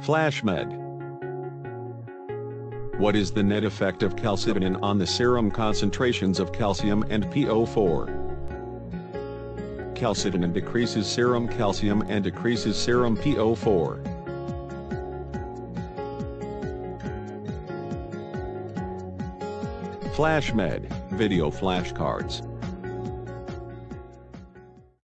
FlashMed. What is the net effect of calcitonin on the serum concentrations of calcium and PO4? Calcitonin decreases serum calcium and decreases serum PO4. FlashMed, video flashcards.